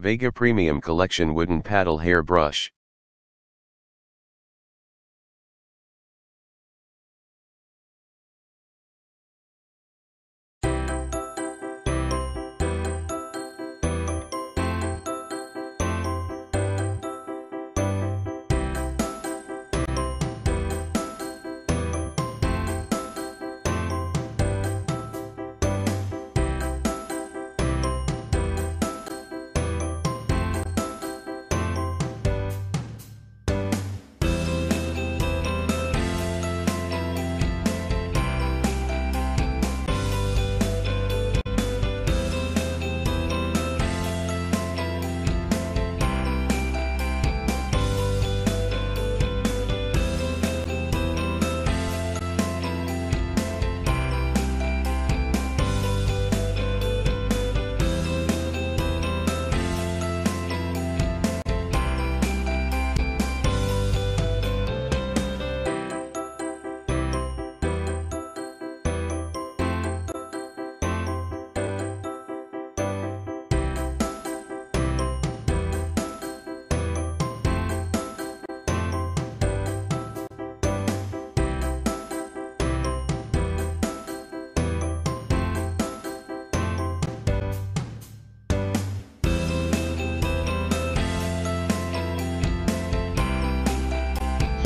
Vega Premium Collection Wooden Paddle Hair Brush.